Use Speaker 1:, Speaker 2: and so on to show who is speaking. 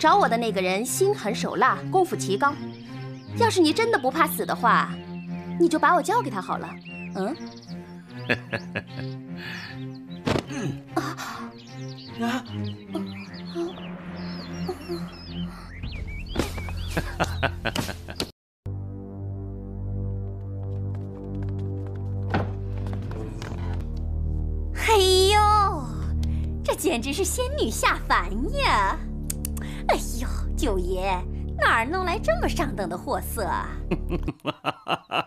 Speaker 1: 找我的那个人心狠手辣，功夫奇高。要是你真的不怕死的话，你就把我交给他好了。嗯。啊啊！
Speaker 2: 嘿呦，这简直是仙女下凡呀！九爷哪儿弄来这么上等的货色啊？